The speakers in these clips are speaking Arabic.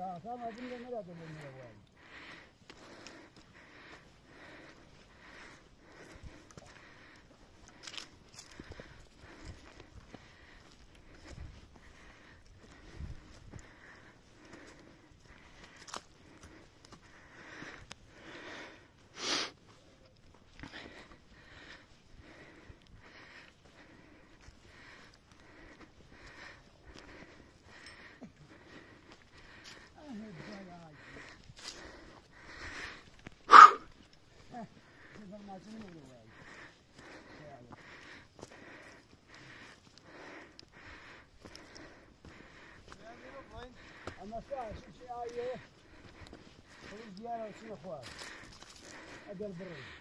دا اسان اذن نه راځي نه راځي abi? Informasyonu mu bu abi? Yani. اما ساعة شو شيء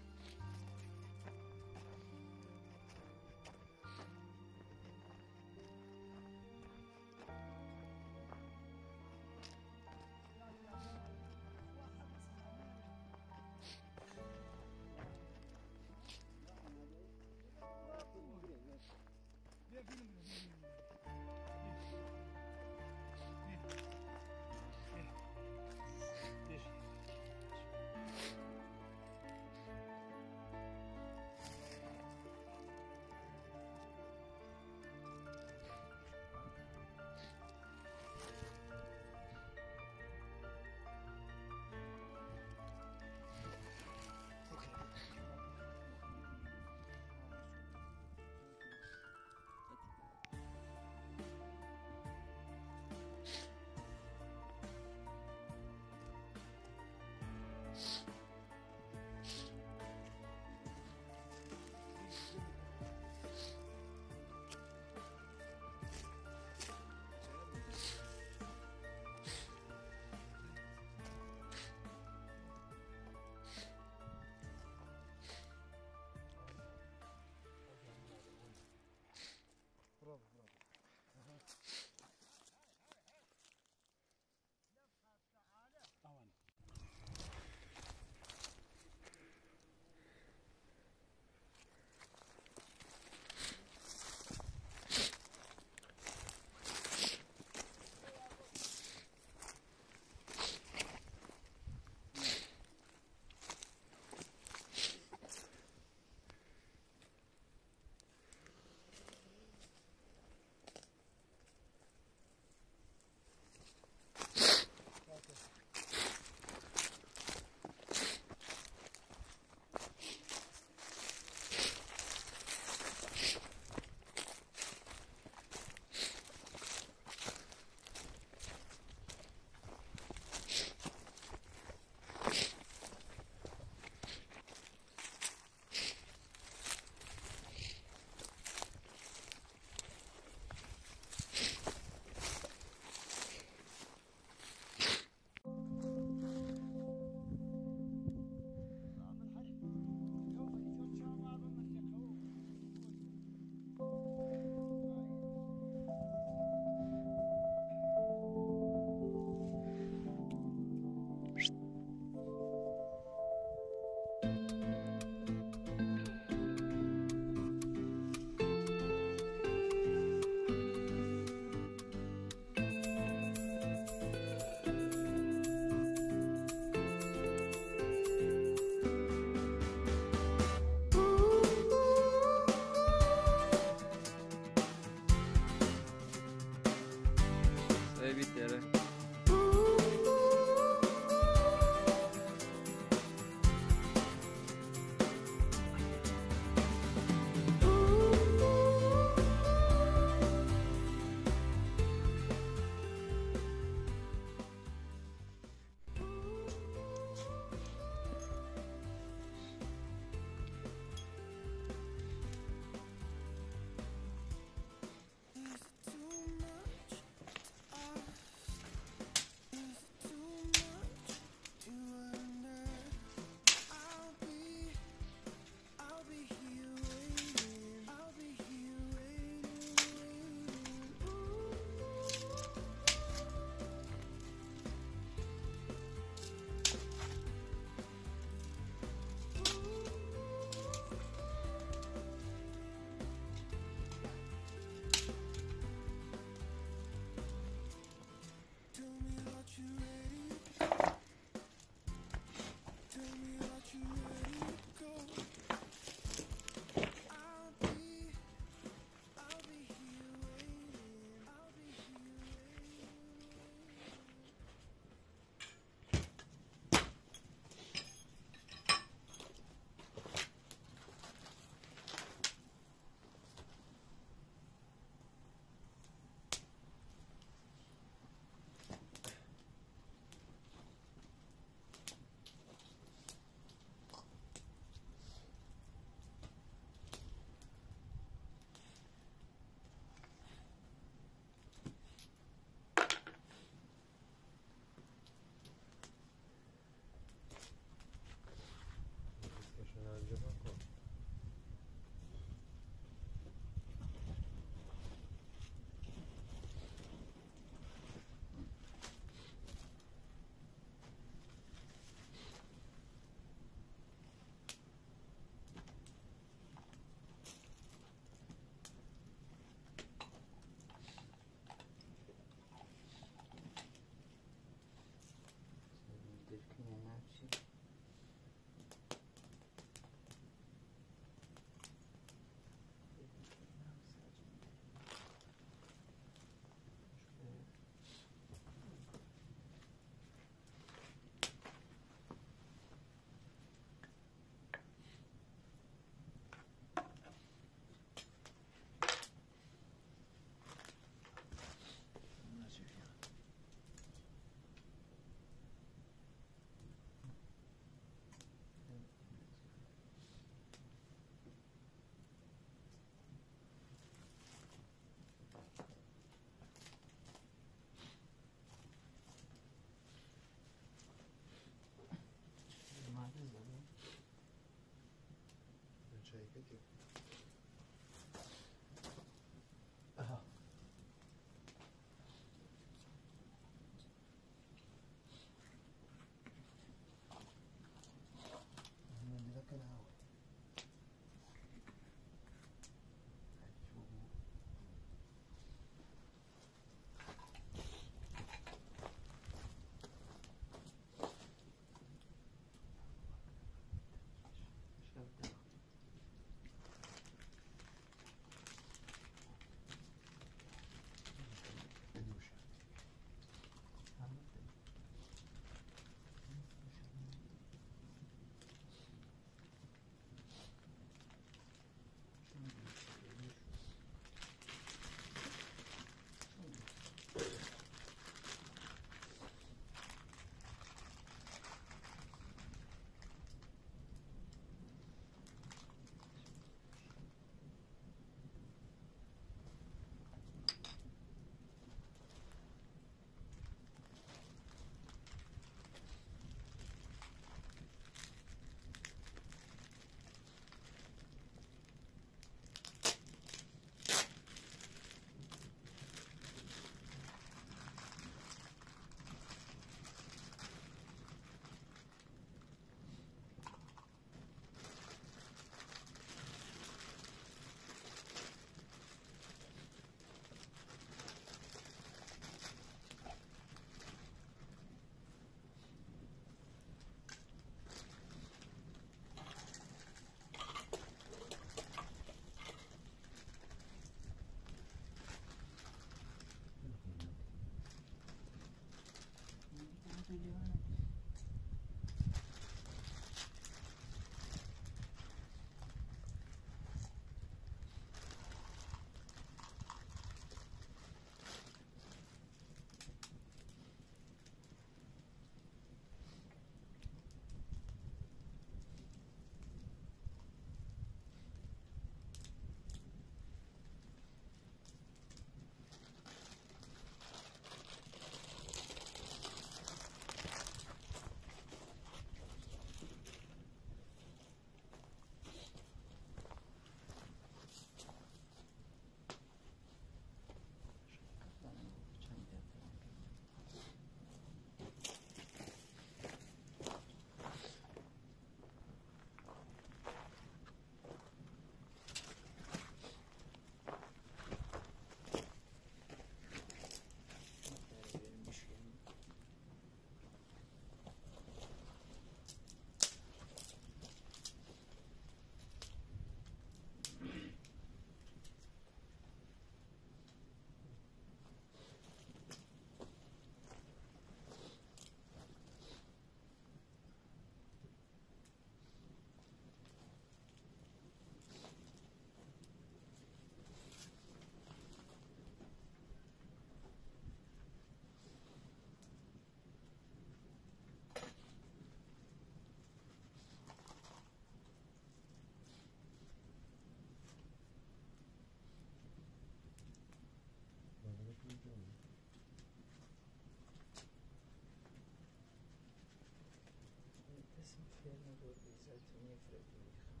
ترم بود بیزت نفرت می‌خوام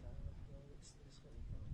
خواهد رحمه استرس خواهی